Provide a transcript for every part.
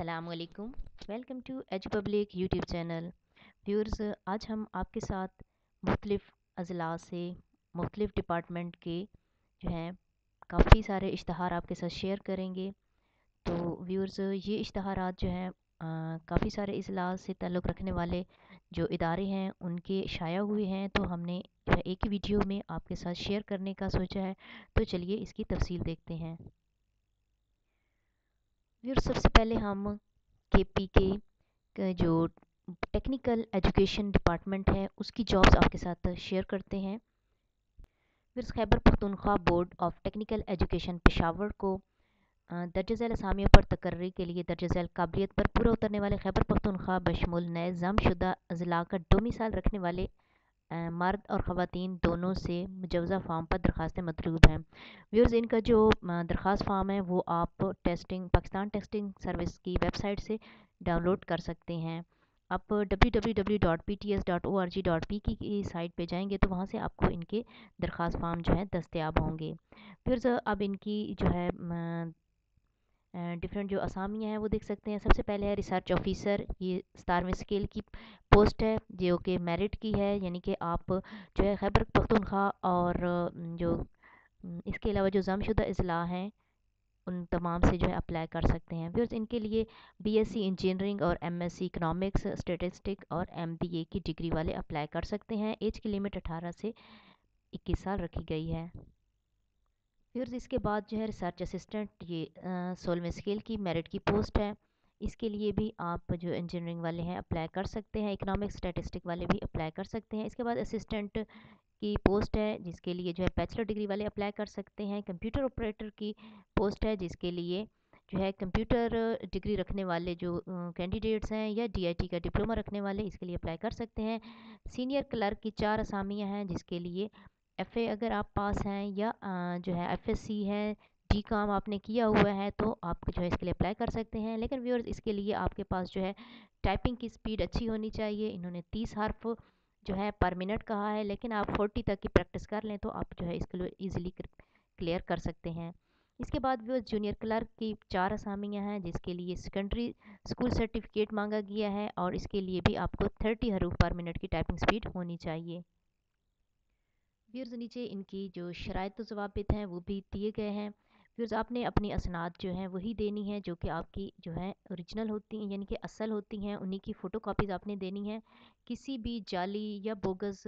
असलकुम welcome to H public YouTube channel viewers आज हम आपके साथ मुख्तलिफ़ अज़ला से मुख्तलिफ़ डिपार्टमेंट के जो हैं, काफ़ी सारे इश्तहार आपके साथ शेयर करेंगे। तो व्यूर्स ये इश्तहार जो हैं काफ़ी सारे अजला से ताल्लुक़ रखने वाले जो इदारे हैं, उनके शाया हुए हैं तो हमने एक ही वीडियो में आपके साथ शेयर करने का सोचा है। तो चलिए इसकी तफसील देखते हैं। फिर सबसे पहले हम के पी के जो टेक्निकल एजुकेशन डिपार्टमेंट है, उसकी जॉब्स आपके साथ शेयर करते हैं। फिर Khyber Pakhtunkhwa board of technical education Peshawar को दर्ज झैल असामियों पर तकर्री के लिए दर्ज झैल काबिलियत पर पूरा उतरने वाले खैबर पख्तूनख्वा बशमुल नए जमशुदा अजला का डोमिसाइल रखने वाले मर्द और ख़वातीन दोनों से मुजवज़ा फार्म पर दरख्वास्तें मतलूब हैं। व्यूर्स इनका जो दरख्वास्त फार्म है, वो आप टेस्टिंग, पाकिस्तान टेस्टिंग सर्विस की वेबसाइट से डाउनलोड कर सकते हैं। आप www.pts.org.p की साइट पे जाएँगे तो वहाँ से आपको इनके दरख्वास्त फार्म जो है दस्तियाब होंगे। फिर अब इनकी जो है डिफरेंट जो असामियाँ हैं वो देख सकते हैं। सबसे पहले है रिसर्च ऑफिसर ये सतारवें स्केल की पोस्ट है, जो कि मेरिट की है, यानी कि आप जो है खैबर पख्तूनख्वा और जो इसके अलावा जो जमशुदा अजला हैं, उन तमाम से जो है अप्लाई कर सकते हैं। व्यवर्स इनके लिए बीएससी इंजीनियरिंग और एमएससी इकोनॉमिक्स स्टेटिस्टिक और एमबीए की डिग्री वाले अप्लाई कर सकते हैं। एज की लिमिट 18 से 21 साल रखी गई है। फिर इसके बाद जो है रिसर्च असिस्टेंट ये सोलवें स्केल की मेरिट की पोस्ट है। इसके लिए भी आप जो इंजीनियरिंग वाले हैं अप्लाई कर सकते हैं इकोनॉमिक स्टैटिस्टिक वाले भी अप्लाई कर सकते हैं। इसके बाद असिस्टेंट की पोस्ट है, जिसके लिए जो है बैचलर डिग्री वाले अप्लाई कर सकते हैं। कंप्यूटर ऑपरेटर की पोस्ट है, जिसके लिए जो है कंप्यूटर डिग्री रखने वाले जो कैंडिडेट्स हैं या डीआईटी का डिप्लोमा रखने वाले, इसके लिए अप्लाई कर सकते हैं। सीनियर क्लर्क की चार असामियाँ हैं, जिसके लिए एफए अगर आप पास हैं या जो है एफएससी है जी काम आपने किया हुआ है तो आप जो है इसके लिए अप्लाई कर सकते हैं। लेकिन व्यूअर्स इसके लिए आपके पास जो है टाइपिंग की स्पीड अच्छी होनी चाहिए। इन्होंने तीस हर्फ जो है पर मिनट कहा है, लेकिन आप फोर्टी तक की प्रैक्टिस कर लें तो आप जो है इसके लिए ईज़िली क्लियर कर सकते हैं। इसके बाद व्यूअर्स जूनियर क्लर्क की चार असामियाँ हैं, जिसके लिए सेकेंडरी स्कूल सर्टिफिकेट मांगा गया है, और इसके लिए भी आपको थर्टी हरूफ पर मिनट की टाइपिंग स्पीड होनी चाहिए। व्यूर्स नीचे इनकी जो शरात जवाबित हैं, वो भी दिए गए हैं। व्यूर्स आपने अपनी असनाद जो हैं, वही देनी है, जो कि आपकी जो है ओरिजिनल होती हैं, यानी कि असल होती हैं, उन्हीं की फ़ोटो कापीज़ आपने देनी है। किसी भी जाली या बोगस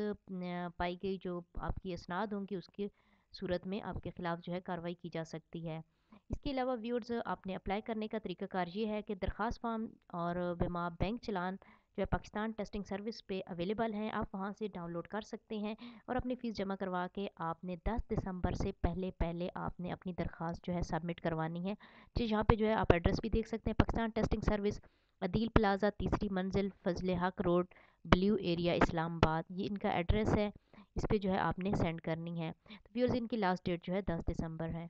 पाई गई जो आपकी असनाद होंगी, उसकी सूरत में आपके ख़िलाफ़ जो है कार्रवाई की जा सकती है। इसके अलावा व्यूर्स आपने अप्लाई करने का तरीक़ाकार ये है कि दरख्वास्त फार्म और बिमा बैंक चलान जो है पाकिस्तान टेस्टिंग सर्विस पे अवेलेबल हैं, आप वहाँ से डाउनलोड कर सकते हैं और अपनी फ़ीस जमा करवा के आपने 10 दिसंबर से पहले पहले आपने अपनी दरख्वास्त जो है सबमिट करवानी है। जी, यहाँ पे जो है आप एड्रेस भी देख सकते हैं, Pakistan testing service, Adeel Plaza, तीसरी मंजिल, फजल हक रोड, ब्लू एरिया, इस्लामाबाद, ये इनका एड्रेस है, इस पर जो है आपने सेंड करनी है। तो व्यूर्स इनकी लास्ट डेट जो है दस दिसंबर है।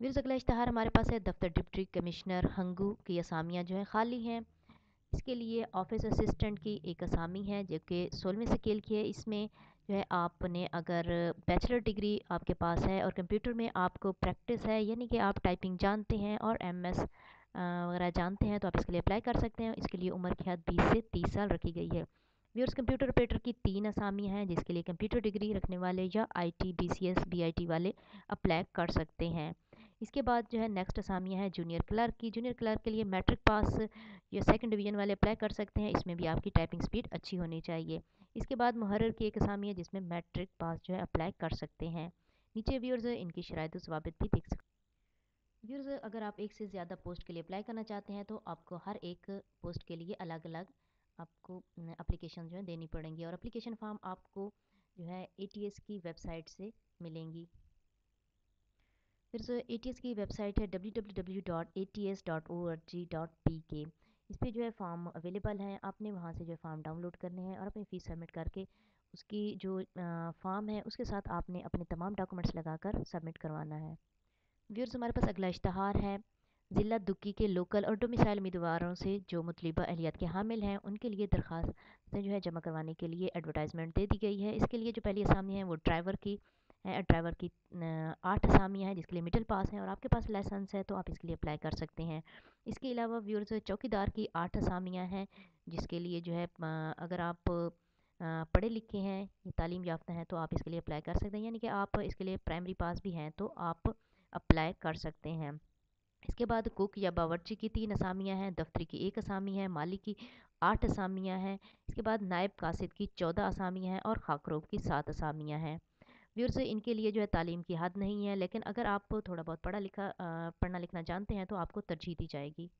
व्यूर्स अगला इश्तहार हमारे पास है, दफ्तर डिप्टी कमिश्नर हंगू की असामियाँ जो है खाली हैं। इसके लिए ऑफ़िस असिस्टेंट की एक असामी है, जो कि सोलहवीं स्केल की है। इसमें जो है आपने अगर बैचलर डिग्री आपके पास है और कंप्यूटर में आपको प्रैक्टिस है, यानी कि आप टाइपिंग जानते हैं और एमएस वगैरह जानते हैं तो आप इसके लिए अप्लाई कर सकते हैं। इसके लिए उम्र की हद बीस से तीस साल रखी गई है। व्यूर्स कंप्यूटर ऑपरेटर की तीन असामी हैं, जिसके लिए कंप्यूटर डिग्री रखने वाले या आईटी बीसीएस बीआईटी वाले अप्लाई कर सकते हैं। इसके बाद जो है नेक्स्ट असामियाँ हैं जूनियर क्लर्क की। जूनियर क्लर्क के लिए मैट्रिक पास या सेकंड डिवीज़न वाले अप्लाई कर सकते हैं, इसमें भी आपकी टाइपिंग स्पीड अच्छी होनी चाहिए। इसके बाद मुहर्र की एक असामी है, जिसमें मैट्रिक पास जो है अप्लाई कर सकते हैं। नीचे व्यूर्स इनकी शरात स्वाबित भी देख सकते व्यूर्स अगर आप एक से ज़्यादा पोस्ट के लिए अप्लाई करना चाहते हैं तो आपको हर एक पोस्ट के लिए अलग अलग आपको अप्लीकेशन जो है देनी पड़ेंगी। और अप्लीकेशन फॉर्म आपको जो है एटीएस की वेबसाइट से मिलेंगी। फिर जो ए की वेबसाइट है www.ats.org.pk इस पर जो है फॉर्म अवेलेबल हैं। आपने वहाँ से जो है फॉर्म डाउनलोड करने हैं और अपनी फ़ीस सबमिट करके उसकी जो फॉर्म है उसके साथ आपने अपने तमाम डॉक्यूमेंट्स लगाकर सबमिट करवाना है। व्यूर्स हमारे पास अगला इश्तहार है। ज़िला दुक्की के लोकल और डोमिसाइल उम्मीदवारों से जो मुतलबा अहलियात के हामिल हैं, उनके लिए दरख्वास्त जो है जमा करवाने के लिए एडवर्टाइजमेंट दे दी गई है। इसके लिए जो पहली असामी है वो ड्राइवर की ड्राइवर की आठ असामियाँ हैं जिसके लिए मिडिल पास हैं और आपके पास लाइसेंस है तो आप इसके लिए अप्लाई कर सकते हैं। इसके अलावा व्यूर्स चौकीदार की आठ असामियाँ हैं जिसके लिए जो है अगर आप पढ़े लिखे हैं, तालीम याफ्ता हैं तो आप इसके लिए अप्लाई कर सकते हैं। यानी कि आप इसके लिए प्राइमरी पास भी हैं तो आप अप्लाई कर सकते हैं। इसके बाद कुक या बावर्ची की तीन असामियाँ हैं, दफ्तरी की एक असामी है, माली की आठ असामियाँ हैं। इसके बाद नायब कासिद की चौदह असामियाँ हैं और खाकरोब की सात असामियाँ हैं। व्यूर्स इनके लिए जो है तालीम की हद नहीं है, लेकिन अगर आप थोड़ा बहुत पढ़ा लिखा पढ़ना लिखना जानते हैं तो आपको तरजीह दी जाएगी।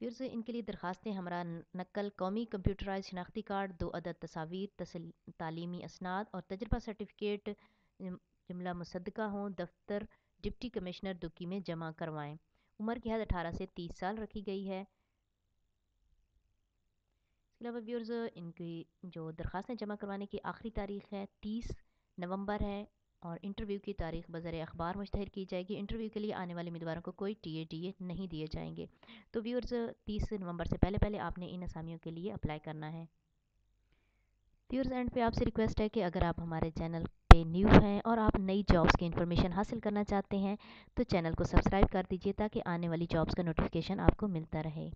व्यूर्स इनके लिए दरख्वास्तें हमारा नकल, कौमी कंप्यूटराइज शनाख्ती कार्ड, दो अदद तस्वीर तालीमी असनाद और तजर्बा सर्टिफिकेट जुमला मुसद्दका हों, दफ्तर, डिप्टी कमिश्नर दुकी में जमा करवाएँ। उम्र की हद अठारह से तीस साल रखी गई है। अलावा व्यूर्स इनकी जो दरख्वास्तें जमा करवाने की आखिरी तारीख है तीस नवंबर है और इंटरव्यू की तारीख बज़र अखबार मुश्तहर की जाएगी। इंटरव्यू के लिए आने वाले उम्मीदवारों को कोई टी ए टी ए नहीं दिए जाएँगे। तो व्यूर्स तीस नवंबर से पहले पहले आपने इन असामियों के लिए अप्लाई करना है। व्यूर्स एंड पे आपसे रिक्वेस्ट है कि अगर आप हमारे चैनल पे न्यू हैं और आप नई जॉब्स की इन्फॉर्मेशन हासिल करना चाहते हैं तो चैनल को सब्सक्राइब कर दीजिए ताकि आने वाली जॉब्स का नोटिफिकेशन आपको मिलता रहे।